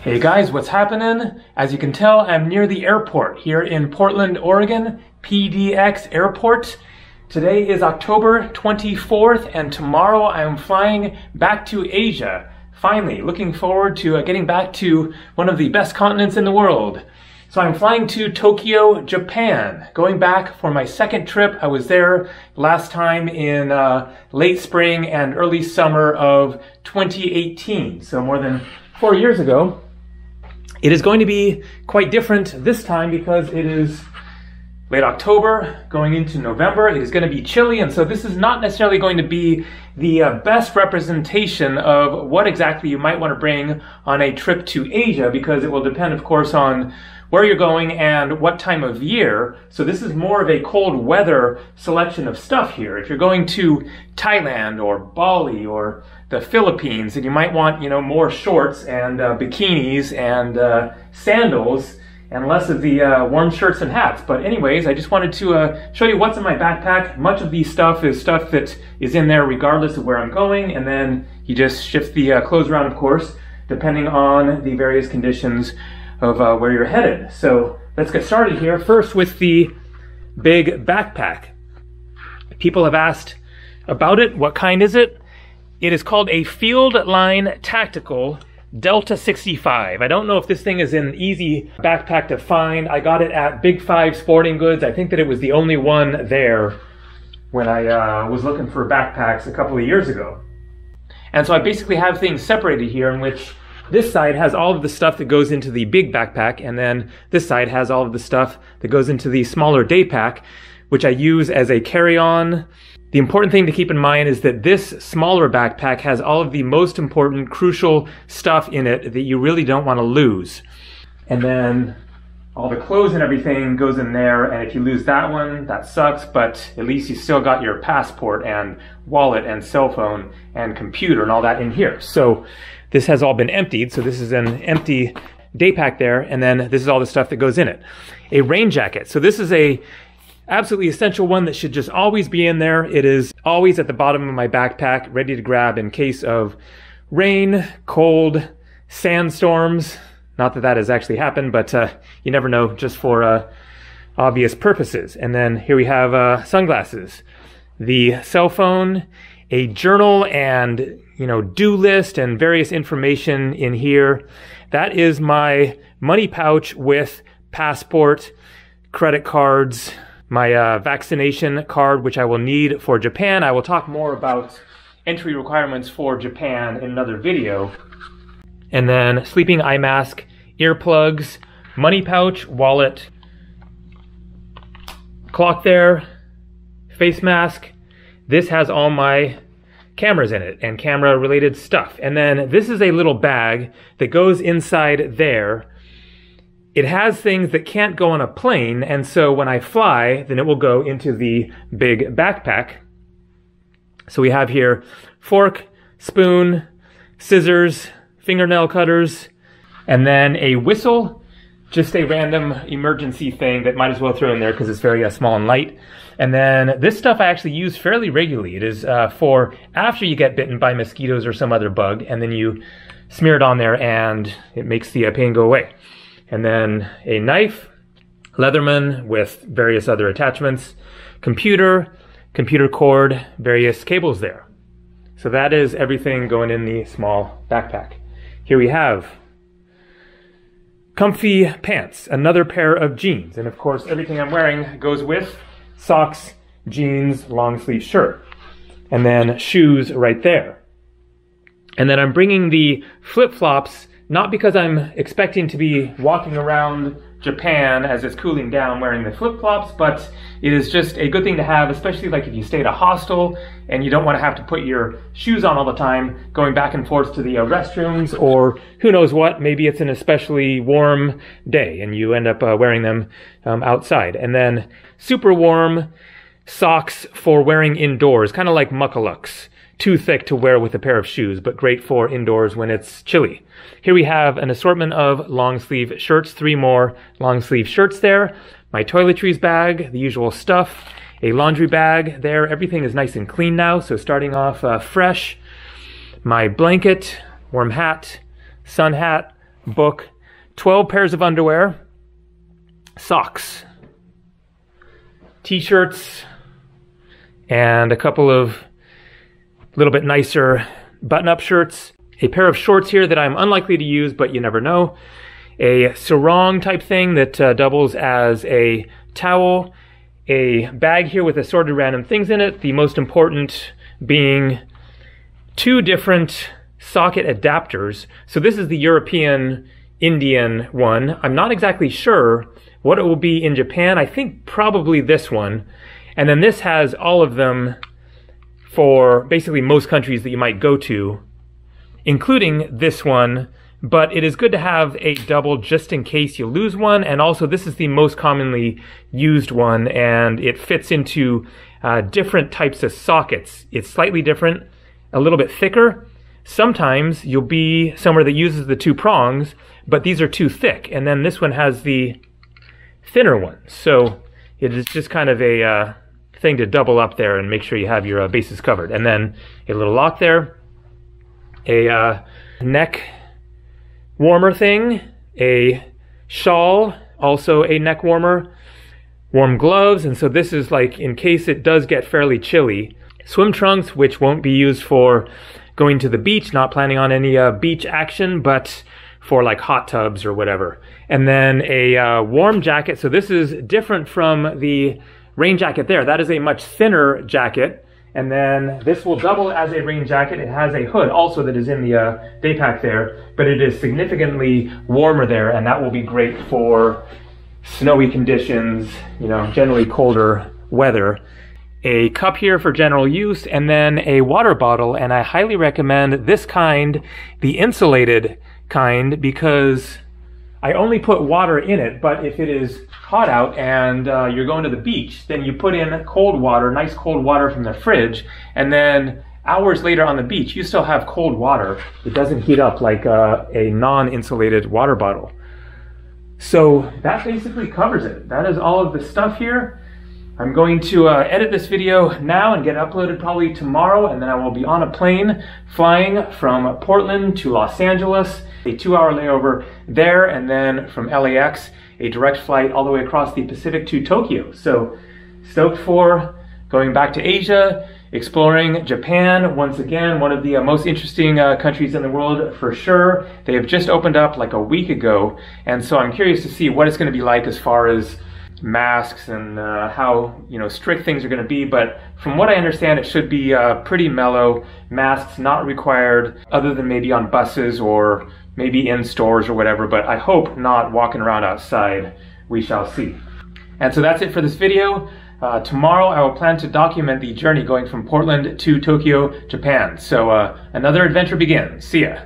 Hey guys, what's happening? As you can tell, I'm near the airport here in Portland, Oregon, PDX Airport. Today is October 24th and tomorrow I am flying back to Asia. Finally, looking forward to uh, getting back to one of the best continents in the world. So I'm flying to Tokyo, Japan, going back for my second trip. I was there last time in uh, late spring and early summer of 2018, so more than four years ago. It is going to be quite different this time because it is late October going into November. It is going to be chilly, and so this is not necessarily going to be the uh, best representation of what exactly you might want to bring on a trip to Asia because it will depend, of course, on where you're going and what time of year. So this is more of a cold weather selection of stuff here. If you're going to Thailand or Bali or the Philippines, and you might want, you know, more shorts and uh, bikinis and uh, sandals and less of the uh, warm shirts and hats. But anyways, I just wanted to uh, show you what's in my backpack. Much of the stuff is stuff that is in there regardless of where I'm going, and then you just shift the uh, clothes around, of course, depending on the various conditions of uh, where you're headed. So let's get started here. First with the big backpack. People have asked about it. What kind is it? It is called a Field Line Tactical Delta 65. I don't know if this thing is an easy backpack to find. I got it at Big Five Sporting Goods. I think that it was the only one there when I uh, was looking for backpacks a couple of years ago. And so I basically have things separated here in which this side has all of the stuff that goes into the big backpack, and then this side has all of the stuff that goes into the smaller day pack, which I use as a carry-on. The important thing to keep in mind is that this smaller backpack has all of the most important, crucial stuff in it that you really don't want to lose. And then all the clothes and everything goes in there, and if you lose that one, that sucks, but at least you still got your passport and wallet and cell phone and computer and all that in here. So this has all been emptied, so this is an empty day pack there, and then this is all the stuff that goes in it. A rain jacket. So this is a absolutely essential one that should just always be in there. It is always at the bottom of my backpack, ready to grab in case of rain, cold, sandstorms. Not that that has actually happened, but uh, you never know, just for uh, obvious purposes. And then here we have uh, sunglasses, the cell phone, a journal and you know, do list and various information in here. That is my money pouch with passport, credit cards, my uh, vaccination card, which I will need for Japan. I will talk more about entry requirements for Japan in another video. And then sleeping eye mask, earplugs, money pouch, wallet, clock there, face mask. This has all my cameras in it and camera related stuff. And then this is a little bag that goes inside there. It has things that can't go on a plane, and so when I fly, then it will go into the big backpack. So we have here fork, spoon, scissors, fingernail cutters, and then a whistle just a random emergency thing that might as well throw in there because it's very uh, small and light. And then this stuff I actually use fairly regularly. It is uh, for after you get bitten by mosquitoes or some other bug, and then you smear it on there and it makes the uh, pain go away. And then a knife, Leatherman with various other attachments, computer, computer cord, various cables there. So that is everything going in the small backpack. Here we have comfy pants, another pair of jeans. And of course, everything I'm wearing goes with socks, jeans, long sleeve shirt, and then shoes right there. And then I'm bringing the flip flops not because I'm expecting to be walking around Japan as it's cooling down wearing the flip flops, but it is just a good thing to have, especially like if you stay at a hostel and you don't want to have to put your shoes on all the time going back and forth to the uh, restrooms or who knows what. Maybe it's an especially warm day and you end up uh, wearing them um, outside. And then super warm socks for wearing indoors, kind of like muckalucks too thick to wear with a pair of shoes, but great for indoors when it's chilly. Here we have an assortment of long sleeve shirts, three more long sleeve shirts there. My toiletries bag, the usual stuff. A laundry bag there. Everything is nice and clean now, so starting off uh, fresh. My blanket, warm hat, sun hat, book, 12 pairs of underwear, socks, t shirts, and a couple of little bit nicer button up shirts, a pair of shorts here that I'm unlikely to use, but you never know, a sarong type thing that uh, doubles as a towel, a bag here with assorted random things in it, the most important being two different socket adapters. So this is the European Indian one. I'm not exactly sure what it will be in Japan. I think probably this one. And then this has all of them for basically most countries that you might go to, including this one. But it is good to have a double just in case you lose one. And also, this is the most commonly used one, and it fits into uh, different types of sockets. It's slightly different, a little bit thicker. Sometimes you'll be somewhere that uses the two prongs, but these are too thick. And then this one has the thinner one. So it is just kind of a uh, thing to double up there and make sure you have your uh, bases covered. And then a little lock there, a uh, neck warmer thing, a shawl, also a neck warmer, warm gloves. And so this is like in case it does get fairly chilly. Swim trunks, which won't be used for going to the beach, not planning on any uh, beach action, but for like hot tubs or whatever. And then a uh, warm jacket. So this is different from the rain jacket there. That is a much thinner jacket. And then this will double as a rain jacket. It has a hood also that is in the uh, day pack there, but it is significantly warmer there, and that will be great for snowy conditions, you know, generally colder weather. A cup here for general use, and then a water bottle, and I highly recommend this kind, the insulated kind, because I only put water in it, but if it is hot out and uh, you're going to the beach, then you put in cold water, nice cold water from the fridge, and then hours later on the beach, you still have cold water. It doesn't heat up like uh, a non-insulated water bottle. So that basically covers it. That is all of the stuff here. I'm going to uh, edit this video now and get uploaded probably tomorrow, and then I will be on a plane flying from Portland to Los Angeles, a two hour layover there, and then from LAX, a direct flight all the way across the Pacific to Tokyo. So stoked for going back to Asia, exploring Japan once again, one of the uh, most interesting uh, countries in the world for sure. They have just opened up like a week ago, and so I'm curious to see what it's going to be like as far as masks and uh, how you know strict things are going to be but from what i understand it should be uh, pretty mellow. Masks not required other than maybe on buses or maybe in stores or whatever but i hope not walking around outside we shall see. And so that's it for this video. Uh, tomorrow i will plan to document the journey going from portland to tokyo japan. So uh, another adventure begins. See ya